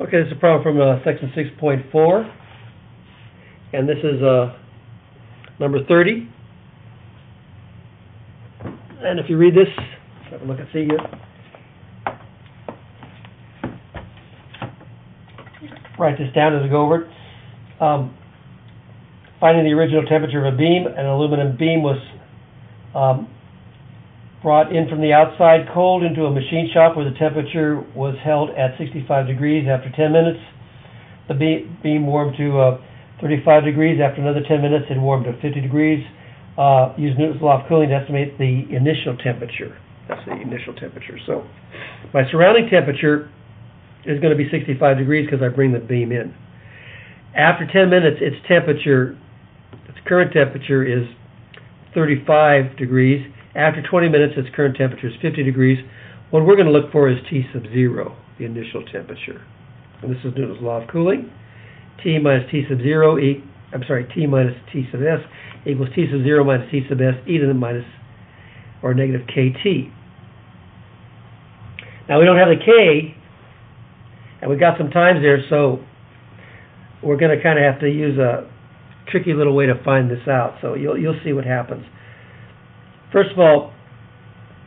Okay, this is a problem from uh, section six point four, and this is uh, number thirty. And if you read this, have a look and see here. Write this down as I go over it. Um, finding the original temperature of a beam, an aluminum beam was um, brought in from the outside cold into a machine shop where the temperature was held at 65 degrees after 10 minutes. The beam warmed to uh, 35 degrees. After another 10 minutes, it warmed to 50 degrees. Uh, use Newton's law of cooling to estimate the initial temperature. That's the initial temperature. So my surrounding temperature is going to be 65 degrees because I bring the beam in. After 10 minutes, its temperature, its current temperature is 35 degrees. After 20 minutes, its current temperature is 50 degrees. What we're going to look for is T sub zero, the initial temperature. And this is Newton's law of cooling. T minus T sub zero, e, I'm sorry, T minus T sub S equals T sub zero minus T sub S e to the minus or negative KT. Now we don't have the K, and we've got some times there, so we're going to kind of have to use a tricky little way to find this out. So you'll you'll see what happens. First of all,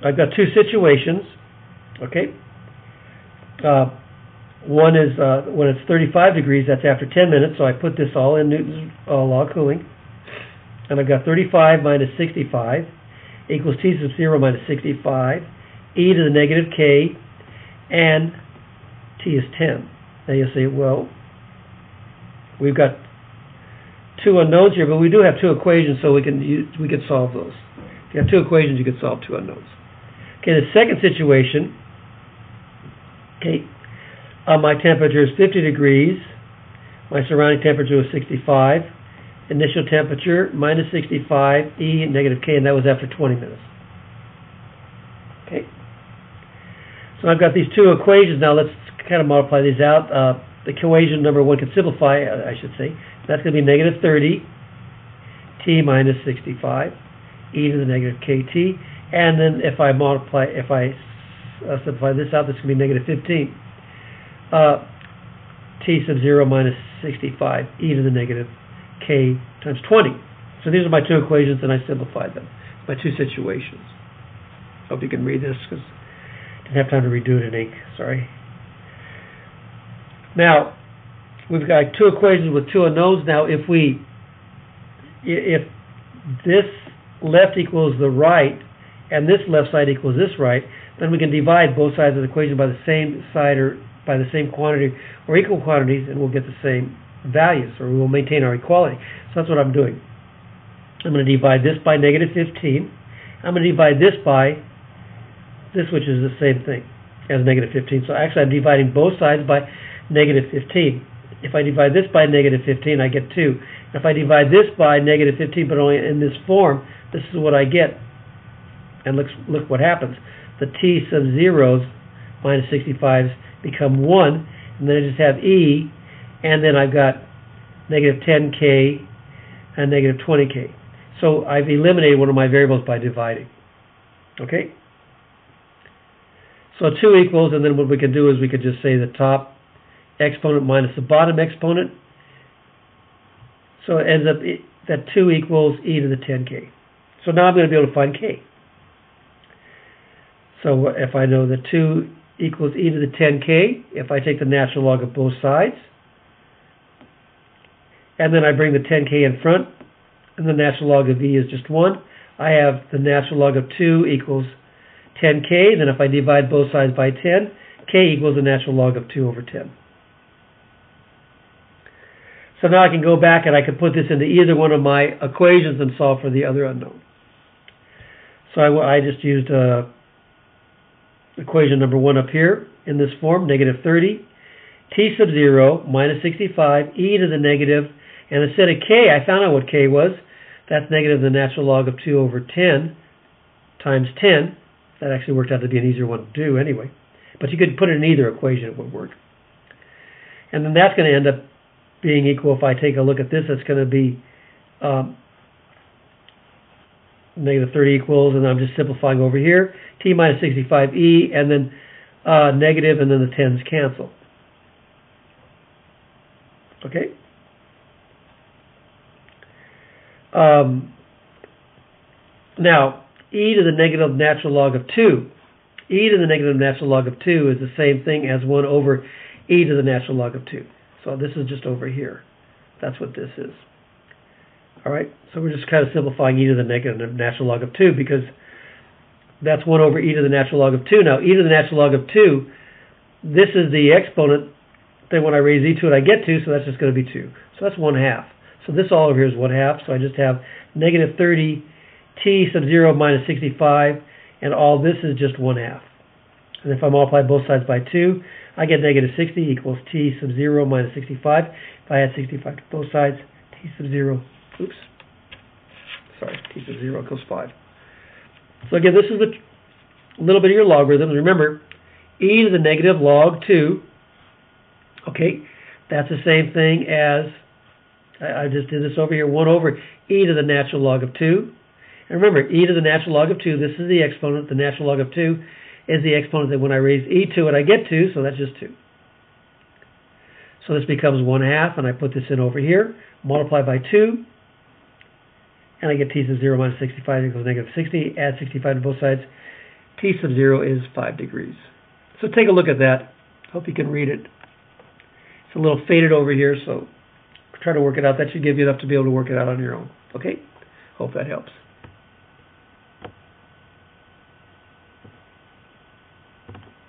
I've got two situations. Okay. Uh, one is uh, when it's 35 degrees, that's after 10 minutes, so I put this all in Newton's uh, law of cooling. And I've got 35 minus 65 equals T sub 0 minus 65, e to the negative k, and T is 10. Now you'll say, well, we've got two unknowns here, but we do have two equations, so we can use, we can solve those. You have two equations, you can solve two unknowns. Okay, the second situation, okay, uh, my temperature is 50 degrees. My surrounding temperature was 65. Initial temperature, minus 65, E, negative K, and that was after 20 minutes. Okay. So I've got these two equations now. Let's kind of multiply these out. Uh, the equation number one can simplify, I should say. That's going to be negative 30, T minus 65, E to the negative KT. And then if I multiply, if I uh, simplify this out, this to be negative 15. Uh, T sub 0 minus 65, E to the negative K times 20. So these are my two equations, and I simplified them. My two situations. Hope you can read this, because I didn't have time to redo it in ink. Sorry. Now, we've got two equations with two unknowns. Now, if we, if this left equals the right, and this left side equals this right, then we can divide both sides of the equation by the same side or by the same quantity or equal quantities, and we'll get the same values, or we will maintain our equality. So that's what I'm doing. I'm going to divide this by negative 15. I'm going to divide this by this, which is the same thing as negative 15. So actually, I'm dividing both sides by negative 15. If I divide this by negative 15, I get 2. If I divide this by negative 15, but only in this form, this is what I get. And look, look what happens. The t sub zeros minus 65s become 1, and then I just have e, and then I've got negative 10k and negative 20k. So I've eliminated one of my variables by dividing. Okay? So 2 equals, and then what we can do is we could just say the top exponent minus the bottom exponent. So it ends up that 2 equals e to the 10k. So now I'm going to be able to find k. So if I know that 2 equals e to the 10k, if I take the natural log of both sides, and then I bring the 10k in front, and the natural log of e is just 1, I have the natural log of 2 equals 10k, then if I divide both sides by 10, k equals the natural log of 2 over 10. So now I can go back and I can put this into either one of my equations and solve for the other unknown. So I, I just used uh, equation number one up here in this form, negative 30, t sub 0 minus 65, e to the negative, and instead of k, I found out what k was. That's negative the natural log of 2 over 10 times 10. That actually worked out to be an easier one to do anyway. But you could put it in either equation, it would work. And then that's going to end up being equal, if I take a look at this, it's going to be um, negative 30 equals, and I'm just simplifying over here, t minus 65e, and then uh, negative, and then the 10s cancel. Okay? Um, now, e to the negative natural log of 2. e to the negative natural log of 2 is the same thing as 1 over e to the natural log of 2. So this is just over here. That's what this is. All right, so we're just kind of simplifying e to the negative natural log of 2 because that's 1 over e to the natural log of 2. Now, e to the natural log of 2, this is the exponent then when I raise e to it I get 2, so that's just going to be 2. So that's 1 half. So this all over here is 1 half, so I just have negative 30 t sub 0 minus 65, and all this is just 1 half. And if I multiply both sides by 2, I get negative 60 equals t sub 0 minus 65. If I add 65 to both sides, t sub 0, oops, sorry, t sub 0 equals 5. So again, this is a little bit of your logarithms. Remember, e to the negative log 2, okay, that's the same thing as, I, I just did this over here, 1 over e to the natural log of 2. And remember, e to the natural log of 2, this is the exponent, the natural log of 2 is the exponent that when I raise e to it, I get 2, so that's just 2. So this becomes 1 half, and I put this in over here, multiply by 2, and I get t sub 0 minus 65 equals negative 60, add 65 to both sides, t sub 0 is 5 degrees. So take a look at that. Hope you can read it. It's a little faded over here, so try to work it out. That should give you enough to be able to work it out on your own. Okay? Hope that helps.